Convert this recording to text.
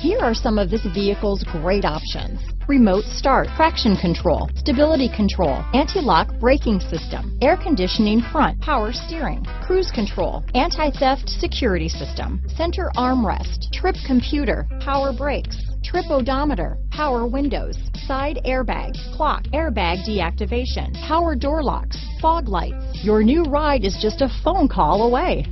Here are some of this vehicle's great options. Remote start, traction control, stability control, anti-lock braking system, air conditioning front, power steering, cruise control, anti-theft security system, center armrest, trip computer, power brakes, trip odometer, power windows, side airbag, clock, airbag deactivation, power door locks, fog lights. Your new ride is just a phone call away.